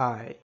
Hi